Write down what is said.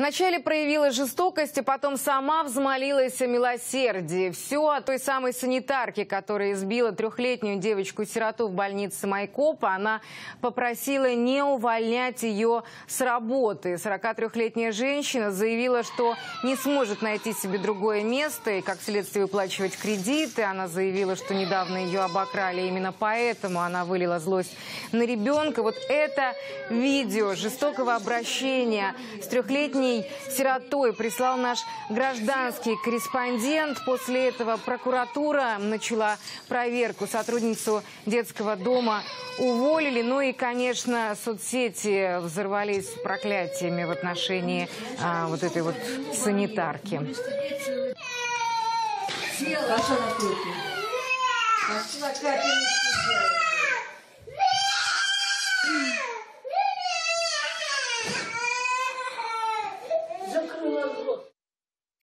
Вначале проявила жестокость, а потом сама взмолилась о милосердии. Все о той самой санитарке, которая избила трехлетнюю девочку-сироту в больнице Майкопа. Она попросила не увольнять ее с работы. 43-летняя женщина заявила, что не сможет найти себе другое место и, как следствие, выплачивать кредиты. Она заявила, что недавно ее обокрали. Именно поэтому она вылила злость на ребенка. Вот это видео жестокого обращения с трехлетней сиротой прислал наш гражданский корреспондент. После этого прокуратура начала проверку. Сотрудницу детского дома уволили. Ну и, конечно, соцсети взорвались проклятиями в отношении а, вот этой вот санитарки. Пошла капельницу